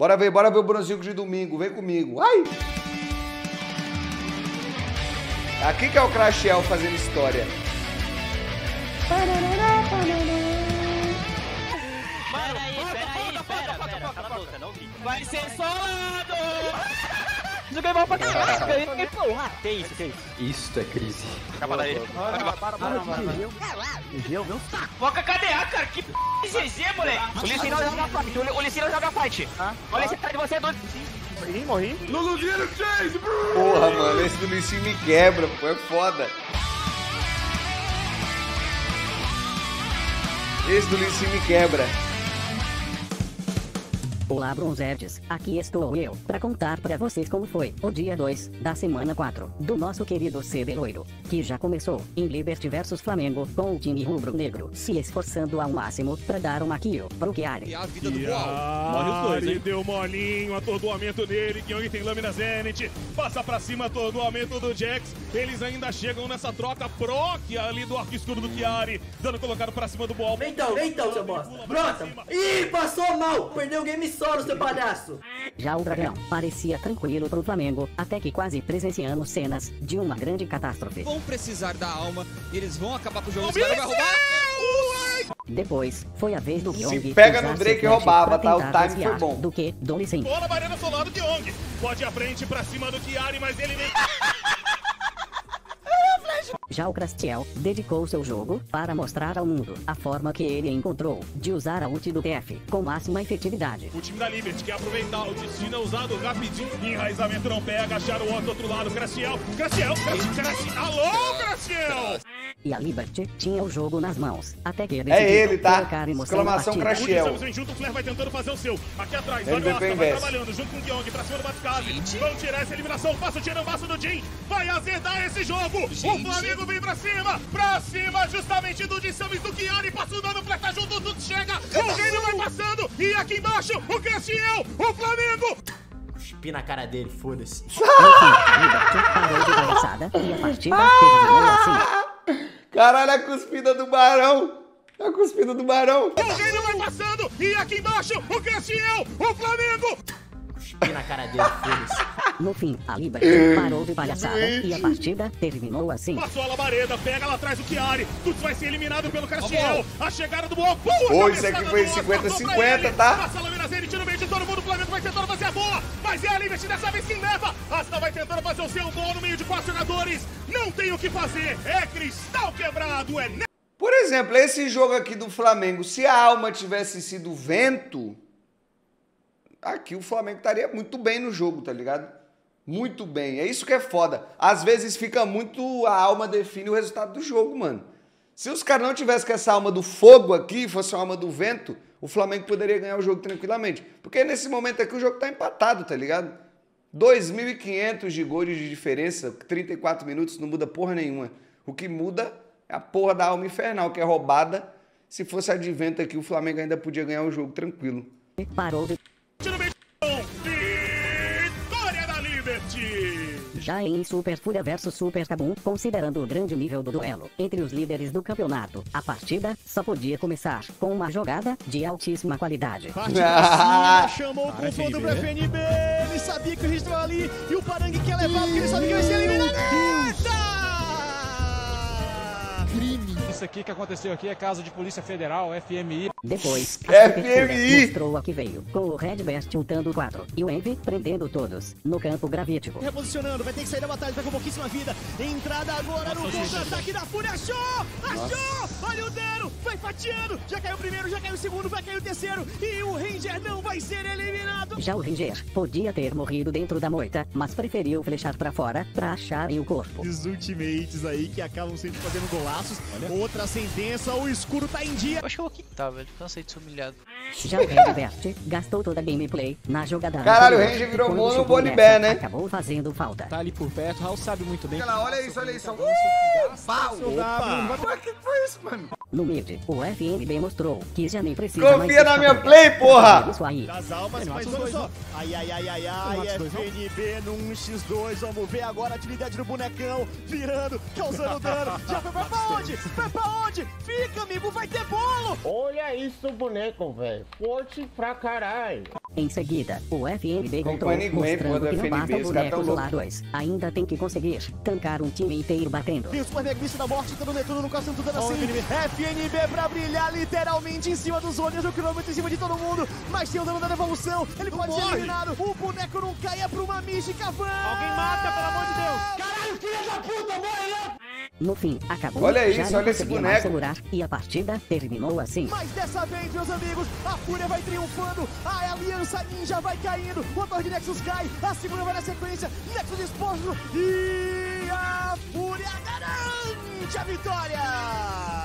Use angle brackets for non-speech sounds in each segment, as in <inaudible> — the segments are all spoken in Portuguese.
Bora ver, bora ver o Bronzinho de domingo. Vem comigo. Ai! Aqui que é o Crashel fazendo história. Peraí, peraí. Vai ser solado! Joguei mal pra caralho, que porra, que isso, que isso? Isto é crise. Calma daí. Foca KDA, cara, que p GG, moleque! O Licino joga fight, o Licino joga fight. Olha esse cara de você, dois. Morri, morri. Porra, mano, esse do Lissinho me quebra, pô, é foda. Esse do Lissinho me quebra. Olá, Bronzetes. Aqui estou eu para contar para vocês como foi o dia 2 da semana 4 do nosso querido CB Loiro, que já começou em Liberty versus Flamengo com o time rubro-negro se esforçando ao máximo para dar uma kill pro Chiari. a vida do Morre os dois, hein? deu molinho, atordoamento dele, Kyong tem lâmina Zenith, passa pra cima, atordoamento do Jax, eles ainda chegam nessa troca proc ali do arco escuro do Chiari, dando colocado pra cima do Ball. Então, então, seu bosta. Brota. Ih, passou mal. Perdeu o game solo, seu palhaço. Já o Dragão parecia tranquilo pro Flamengo, até que quase presenciamos cenas de uma grande catástrofe. Vão precisar da alma eles vão acabar com o jogo. Esse cara vai roubar. Depois, foi a vez do Pyong pega no Drake e roubava, tá? O time foi bom. Do que? Do Lee Sin. Bola Mariana Solado de Ong, pode ir à frente pra cima do Chiari, mas ele nem... Já o Crastiel dedicou seu jogo para mostrar ao mundo a forma que ele encontrou de usar a ult do TF com máxima efetividade. O time da Liberty quer aproveitar o destino usado rapidinho. Enraizamento não pega, acharam o outro outro lado. Graciel, Graciel, Graciel, Graciel. Alô, Graciel! E a Liberty tinha o jogo nas mãos, até que É decidiu ele, tá? Exclamação vem junto, o Flair vai tentando fazer o seu. Aqui atrás, Ele olha o veio Asta, pro vai invés. trabalhando junto com o Kyong pra cima do Batsukaze. Vão tirar essa eliminação, passa o tirambaço do Jin. Vai azedar esse jogo. O Flamengo vem pra cima, pra cima justamente do Dissames do Chiari. Passa o dano, flerta junto, tudo chega. O Reino vai passando. E aqui embaixo, o Crastiel, o Flamengo. Cuspi na cara dele, foda-se. Enfim, a Liberty parou de palhaçada e a partida terminou assim. Caralho, a cuspida do Barão. A cuspida do Barão. O Reino vai passando. E aqui embaixo, o Crastiel, o Flamengo. Cuspi na cara dele, foda-se. <laughs> No fim, a Liberty parou de palhaçada e a partida terminou assim. Passou a labareda, pega lá atrás o Chiari. Tuts vai ser eliminado pelo Crastiel. A chegada do Boa. Boa Ô, isso aqui foi Boa, 50, passou pra 50, ele. tá? Todo mundo. O Flamengo vai tentando fazer a boa. Mas é a Liberty dessa vez quem leva. Asta vai tentando fazer o seu gol no meio de quatro jogadores. Não tem o que fazer. É cristal quebrado. É Por exemplo, esse jogo aqui do Flamengo, se a alma tivesse sido vento, aqui o Flamengo estaria muito bem no jogo, tá ligado? Muito bem. É isso que é foda. Às vezes fica muito. A alma define o resultado do jogo, mano. Se os caras não tivessem com essa alma do fogo aqui, fosse a alma do vento, o Flamengo poderia ganhar o jogo tranquilamente. Porque nesse momento aqui o jogo tá empatado, tá ligado? 2.500 de gols de diferença, 34 minutos, não muda porra nenhuma. O que muda é a porra da alma infernal, que é roubada. Se fosse advento aqui, o Flamengo ainda podia ganhar o jogo tranquilo. Parou Vitória da Liberty. Já em Super Fúria vs Super Cabum, considerando o grande nível do duelo entre os líderes do campeonato, a partida só podia começar com uma jogada de altíssima qualidade. Cima, <laughs> chamou o confronto pro FNB. Ele sabia que o registro ali e o Parangue quer levar porque ele sabe que vai ser eliminado. Eita! Isso aqui que aconteceu aqui é caso de Polícia Federal, FMI. Depois, a FMI. mostrou a que veio, com o Red Best ultando quatro e o Envy prendendo todos no campo gravítico. Reposicionando, vai ter que sair da batalha, tá com pouquíssima vida. Entrada agora no contra-ataque da Fúria. Achou! Achou! Olha o dano! Vai fatiando! Já caiu o primeiro, já caiu o segundo, vai cair o terceiro. E o Ranger não vai ser eliminado. Já o Ranger podia ter morrido dentro da moita, mas preferiu flechar pra fora pra acharem o corpo. Os ultimates aí que acabam sempre fazendo golaços. Outra sentença, o escuro tá em dia. Eu acho que eu vou quitar, velho. Cansei de ser humilhado. Já gastou toda a gameplay na jogada. Caralho, o Ranger virou mono Bear, né? Acabou fazendo falta. Tá ali por perto, Raul sabe muito bem. olha isso, olha isso. Pau! Opa! Opa, que foi isso, mano? No mid, o FNB mostrou que já nem precisa mais Confia na minha play, porra! Isso aí. Das almas, dois, não. Ai, ai, ai, ai, ai. FNB num X2. Vamos ver agora a atividade do bonecão. Virando, causando dano. Já foi pra onde? Vai pra onde? Fica, amigo, vai ter bolo! Olha isso, boneco, velho. Forte pra caralho. Em seguida, o FNB Tem voltou, e mostrando do que não basta louco. lá dois. Ainda tem que conseguir tancar um time inteiro batendo. E o Super da Morte, todo Netuno no coração, tudo assim. FNB pra brilhar literalmente em cima dos olhos, o quilômetro em cima de todo mundo. Mas tem o dano da devolução, ele pode ser eliminado. O boneco não cai, é pra uma mística van. Alguém mata, pelo amor de Deus. Caralho, filha da puta, morre lá. No fim, acabou. Olha isso, olha esse boneco. segurar e a partida terminou assim. Mas dessa vez, meus amigos, a Fúria vai triunfando, a Aliança Ninja vai caindo, o motor de Nexus cai, a segunda vai na sequência, Nexus exposto e a Fúria garante a vitória!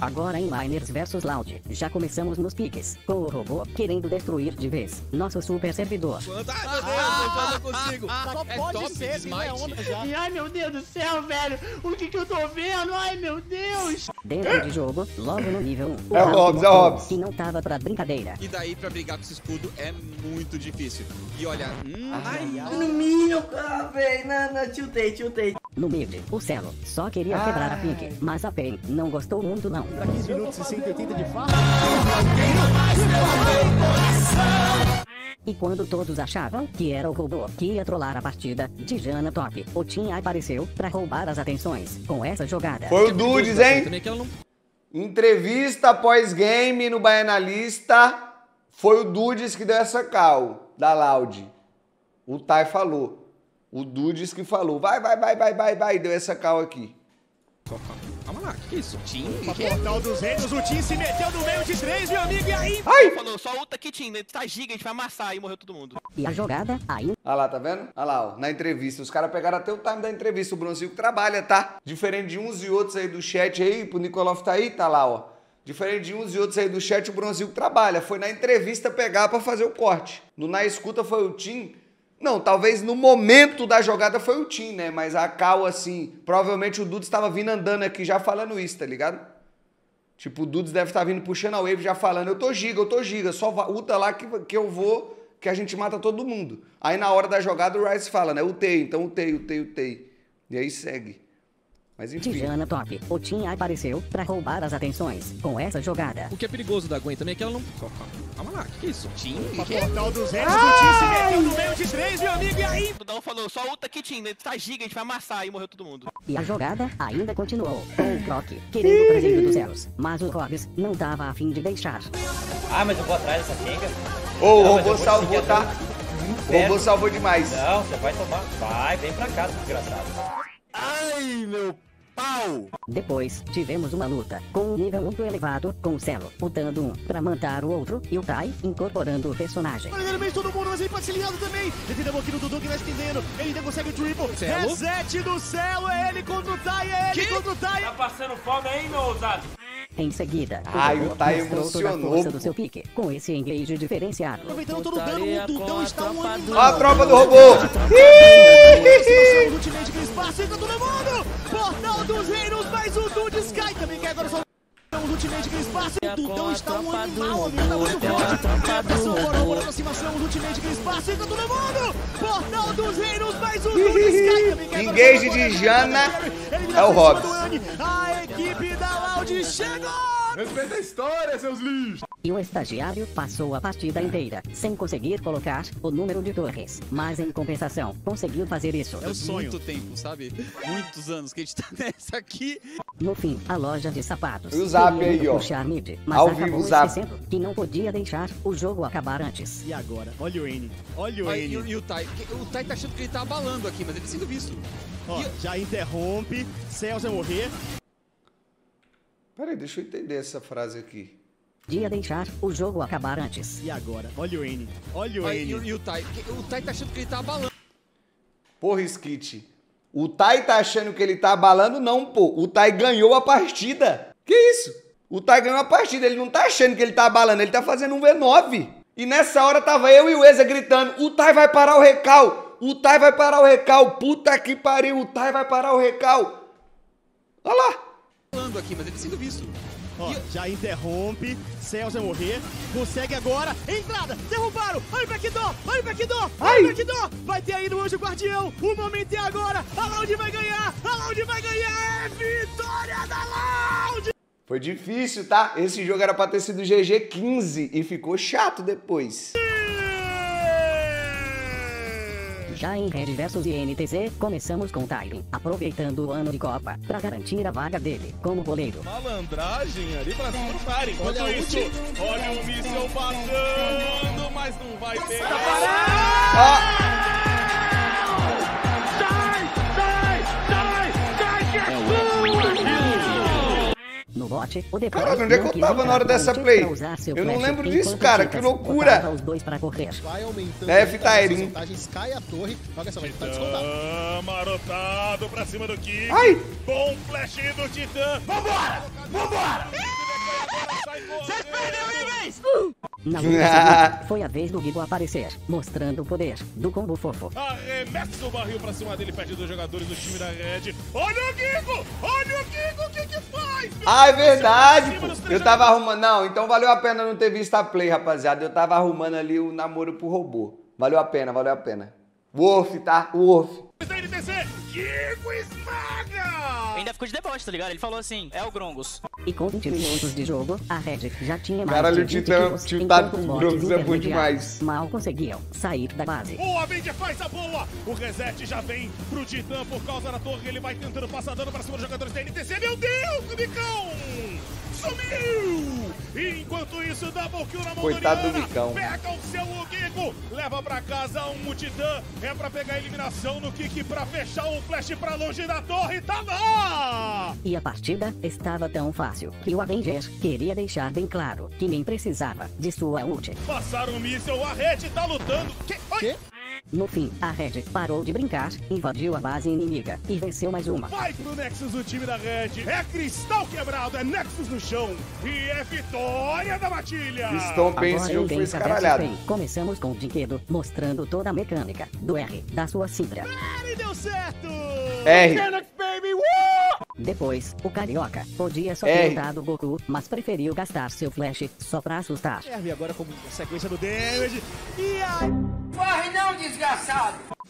Agora em Miners vs Loud, já começamos nos piques, com o robô querendo destruir de vez nosso super servidor. Ai, meu Deus, eu não consigo. <laughs> Só é pode top ser, é onda já. Ai meu Deus do céu, velho! O que que eu tô vendo? Ai meu Deus! Dentro de jogo, logo no nível 1, É o Hobbs, é o Hobbs. que não tava pra brincadeira. E daí pra brigar com esse escudo é muito difícil. E olha, hum, ai, No mínimo, ah, véi, não, não, tiltei, tiltei. No mid, o Celo só queria quebrar a Pink, mas a Pen não gostou muito não. Pra 15 minutos e 180 de farra. E quando todos achavam que era o robô que ia trollar a partida, Dijana Top, o Tim apareceu pra roubar as atenções com essa jogada. Foi o Dudes, hein? Entrevista pós-game no Baianalista. Foi o Dudes que deu essa cal da Loud. O Tai falou. O Dudes que falou. Vai, vai, vai, vai, vai, vai. Deu essa cal aqui. Calma lá, que que é isso? Tim? Portal dos Reinos, o Tim se meteu no meio de três, meu amigo, e aí? Ai! Falou, só ulta aqui, Tim, tá giga, a gente vai amassar e morreu todo mundo. E a jogada ainda Olha lá, tá vendo? Olha lá, ó, na entrevista. Os caras pegaram até o time da entrevista. O Bronzinho que trabalha, tá? Diferente de uns e outros aí do chat aí, pro Nicolov tá aí, tá lá, ó. Diferente de uns e outros aí do chat, o Bronzinho que trabalha. Foi na entrevista pegar pra fazer o corte. No Na Escuta foi o Tim. Não, talvez no momento da jogada foi o Tim, né? Mas a Cal, assim, provavelmente o Dudes estava vindo andando aqui já falando isso, tá ligado? Tipo, o Dudes deve estar vindo puxando a wave já falando, eu tô giga, eu tô giga, só ulta lá que, que eu vou, que a gente mata todo mundo. Aí na hora da jogada o Rice fala, né? Utei, então utei, utei, utei. E aí segue. Mas enfim. Dijana Top, o Tim apareceu pra roubar as atenções com essa jogada. O que é perigoso da Gwen também é que ela não. Calma lá, que que é isso? Tim? Portal dos Reinos, o Tim se meteu no meio de três, meu amigo, e aí? O Dudão falou, só ulta aqui, Tim, tá giga, a gente vai amassar e morreu todo mundo. E a jogada ainda continuou, com o Croc querendo o presente dos céus. Mas o Hobbs não tava afim de deixar. Ah, mas eu vou atrás dessa Kenga. Ô, o mas eu robô vou salvou, tá? O robô salvou demais. Não, você vai tomar. Vai, vem pra cá, desgraçado. Ai, meu pau! Depois, tivemos uma luta, com um nível muito elevado, com o Celo lutando um pra matar o outro, e o Tai incorporando o personagem. Olha ele meio todo mundo, mas ele pode ser liado também. Ele tem aqui no Dudu que vai estendendo. Ele ainda consegue o triple. Celo? Reset do céu, é ele contra o Tai, é ele contra o Tai. Tá passando fome aí, meu ousado? Em seguida, Ai, o Tai mostrou toda a emocionou, força do seu pique, com esse engage diferenciado. Aproveitando todo o dano, o Dudão está um Ó a animal. tropa do robô. Ultimate com espaço, entra todo mundo. Portal dos Reinos, mas o Dudes cai também, quer agora só... O ultimate com espaço, o Dudão está um animal, amigo, tá muito forte. Aproximação, bora, bora, aproximação, ultimate com espaço, entra todo mundo. Portal dos Reinos, mas o Dudes cai também, quer agora Engage de Jana é o Hobbs. A equipe da Loud chegou! Respeita a história, seus lixos! E o estagiário passou a partida inteira, sem conseguir colocar o número de torres. Mas em compensação, conseguiu fazer isso. É muito tempo, sabe? Muitos anos que a gente tá <laughs> nessa aqui. No fim, a loja de sapatos. E o Zap aí, ó. puxar mid, mas Ao acabou vivo, o Zap. que não podia deixar o jogo acabar antes. E agora? Olha o N. Olha o e, N. e o Tai? O Tai tá achando que ele tá abalando aqui, mas ele tá sendo visto. Ó, já interrompe. Céus vai morrer. Peraí, deixa eu entender essa frase aqui. Podia deixar o jogo acabar antes. E agora? Olha o N. Olha o Aí, e, N. e o Tai? O Tai tá achando que ele tá abalando. Porra, Skit. O Tai tá achando que ele tá abalando? Não, pô. O Tai ganhou a partida. Que isso? O Tai ganhou a partida. Ele não tá achando que ele tá abalando. Ele tá fazendo um V9. E nessa hora tava eu e o Eza gritando: O Tai vai parar o recal. O Tai vai parar o recal. Puta que pariu. O Tai vai parar o recal. Olha lá. aqui, mas ele tá sendo visto. Ó, já interrompe. Céus vai morrer. Consegue agora. Entrada. Derrubaram. Olha o backdoor. Olha o backdoor. Olha o backdoor. Vai ter aí no Anjo Guardião. O momento é agora. A Loud vai ganhar. A Loud vai ganhar. É vitória da Loud. Foi difícil, tá? Esse jogo era pra ter sido GG 15 e ficou chato depois. Já em Red vs INTZ, começamos com Tyron, aproveitando o ano de Copa, pra garantir a vaga dele como goleiro. Malandragem ali pra cima do Tyron. Enquanto Olha o isso, olha o míssel passando, mas não vai pegar. No bote, o Caralho, onde é que eu tava na hora dessa play? Eu não lembro disso, cara, que loucura. os dois pra correr. Vai aumentando. É, muito fita as aérea. porcentagens, cai a torre. Olha só, vai estar descontado. Titã marotado pra cima do Kiko. Ai! Bom flash do Titã. Vambora! Vambora! Você perdeu aí, vez! Na luta seguinte, foi a vez do Gigo aparecer, mostrando o poder do combo fofo. Arremessa o barril pra cima dele, perde dois jogadores do time da Red. Olha o Kiko! Olha o Kiko, Ah, é verdade, pô. Eu tava arrumando. Não, então valeu a pena não ter visto a play, rapaziada. Eu tava arrumando ali o namoro pro robô. Valeu a pena, valeu a pena. Wolf, tá? Wolf. Ainda ficou de deboche, tá ligado? Ele falou assim, é o Grongos. E com 20 minutos de jogo, a Red já tinha mais Caralho, de o 20 Titã- kills, tio enquanto Tato os com bots Grongos é bom demais. Mal conseguiam sair da base. O Avenger faz a boa. O reset já vem pro Titã por causa da torre. Ele vai tentando passar dano pra cima dos jogadores da NTC. Meu Deus, o Micão! Sumiu! Enquanto isso, double kill na mão Coitado do. Micão. Pega o seu Gigo, leva pra casa um Titã. É pra pegar a eliminação no kick pra fechar o flash pra longe da torre. Tá lá! E a partida estava tão fácil que o Avenger queria deixar bem claro que nem precisava de sua ult. Passaram o míssil, a rede tá lutando. Que? Oi? No fim, a Red parou de brincar, invadiu a base inimiga e venceu mais uma. Vai pro Nexus o time da Red. É cristal quebrado, é Nexus no chão. E é vitória da matilha. Stomp, hein? Esse jogo foi escaralhado. começamos com o Dinquedo mostrando toda a mecânica do R da sua Syndra. E deu certo! R. Fênix, baby! Uh! Depois, o Carioca podia só R. ter dado Goku, mas preferiu gastar seu flash só pra assustar. Serve agora como sequência do damage. E aí?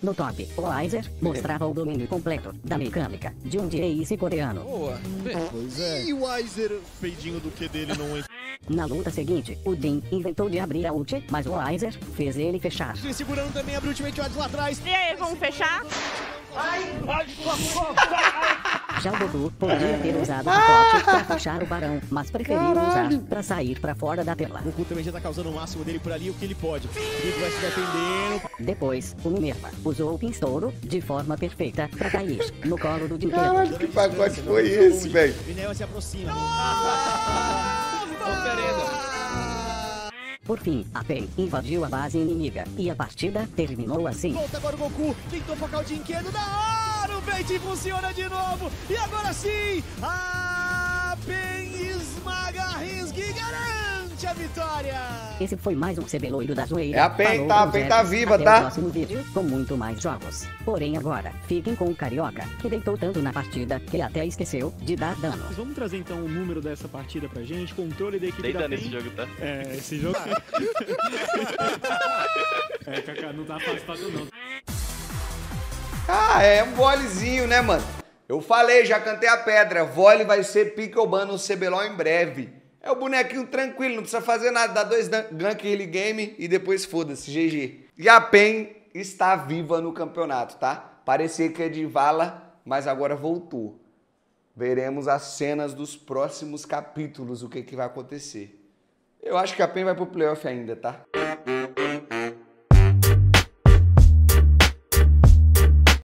No top, o Aizer mostrava o domínio completo da mecânica de um Jace coreano. Pois é. E o Weiser, peidinho do que dele não entra. Na luta seguinte, o Jin inventou de abrir a ult, mas o Aizer fez ele fechar. Segurando também, abriu o Ultimate Odds lá atrás. E aí, vamos fechar? Já o Goku <laughs> podia ter usado o pacote pra fechar o barão, mas preferiu usar pra sair pra fora da tela. O Goku também já tá causando o máximo dele por ali, o que ele pode. Nico vai se defendendo. Depois, o Minerva usou o Pinstouro de forma perfeita pra cair no colo do Dinquedo. Caralho, que pacote foi esse, velho? O Neo se aproxima. Por fim, a Pen invadiu a base inimiga e a partida terminou assim. Volta agora o Goku, tentou focar o Dinquedo da hora, o bait funciona de novo. E agora sim, a Pen esmaga a Rinsky e garante a vitória. Esse foi mais um CB Loiro da Zoeira. É a Pen, tá? A Pen tá viva, Até tá? o próximo vídeo com muito mais jogos. Porém agora, fiquem com o Carioca, que deitou tanto na partida que até esqueceu de dar dano. Vamos trazer então o número dessa partida pra gente, controle da equipe Dei da PEN. nesse jogo, tá? É, esse jogo. <laughs> <laughs> é, Kaká, não tá fácil pra tu não. Ah, é um volezinho, né, mano? Eu falei, já cantei a pedra. Vole vai ser Pickleball no CBLOL em breve. É o bonequinho tranquilo, não precisa fazer nada. Dá dois gank early game e depois foda-se, GG. E a PEN está viva no campeonato, tá? Parecia que é de vala, mas agora voltou. Veremos as cenas dos próximos capítulos, o que, que vai acontecer. Eu acho que a PEN vai pro playoff ainda, tá?